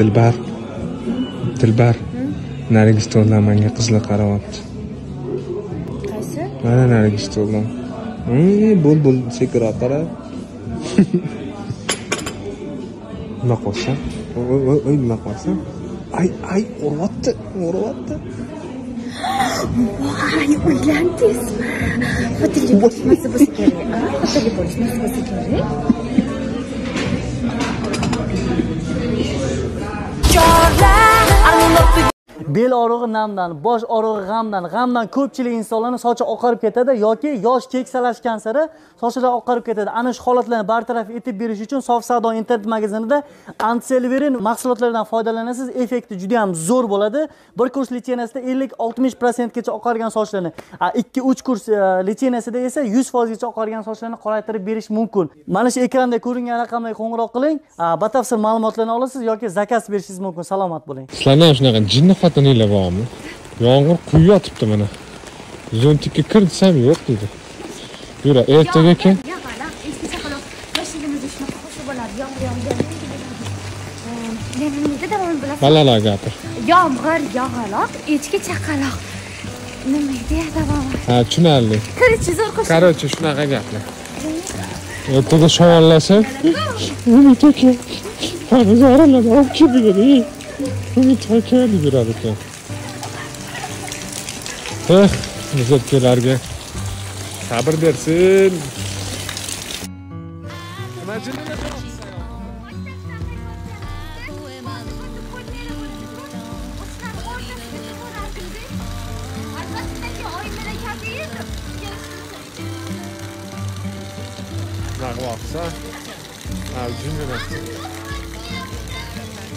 dilbar. Dilbar. Narigi stoldan menga qizlar qarayapti. Qaysi? Mana narigi stoldan. Hmm, bo'l bo'l sekinroq qara. Nima qilyapsan oy oy oy nima qilyapsan ay ay uryapti uryapti voy uylandingizmi xotinli bo'lishmasa bo'lsa kerak a? Xotinli bo'lishmasa bo'lsa kerak bel og'rig'i namdan bosh og'rig'i g'amdan g'amdan ko'pchilik insonlarni sochi oqarib ketadi yoki yosh keksalashgan sari sochlar oqarib ketadi. Ana shu holatlarni bartaraf etib berish uchun sof savdo internet magazinida antiselverin mahsulotlaridan foydalanasiz effekti juda ham zo'r bo'ladi. Bir kurs litseniyasida ellik oltmish prosentgacha oqargan sochlarni a, ikki uch kurs e, litseniyasida esa yuz foizgacha oqargan sochlarni qoraytirib berish mumkin. Mana shu ekranda ko'ringan raqamlarga qo'ng'iroq qiling. Batafsil ma'lumotlarni olasiz yoki zakaz berishingiz mumkin. Salomat bo'ling. Sizlarni ham shunaqa jinni xotininglar bormi yomg'ir quyib yotibdi mana. Zo'ntikka kir desam yo'q deydi yura ertaga kel balalar gapir. Yomg'ir yog'aloq echki chaqaloq. Nima edi davomi ha tushunarli. Kirchi zo'r qo'shiq короче shunaqa gaplar. Ertaga shovollasa olib keldi aka deb yuradi ekan eh muzatkalarga sabr bersin. Nima jinnilar bunaqa qilsa